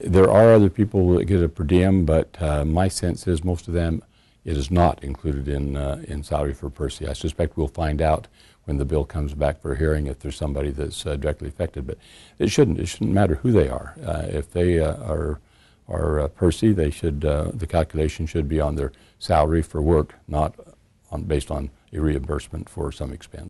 There are other people that get a per diem, but uh, my sense is most of them, it is not included in, uh, in salary for PERSI. I suspect we'll find out when the bill comes back for hearing if there's somebody that's uh, directly affected, but it shouldn't. It shouldn't matter who they are. Uh, if they uh, are, are uh, PERSI, they should, the calculation should be on their salary for work, not on, based on a reimbursement for some expense.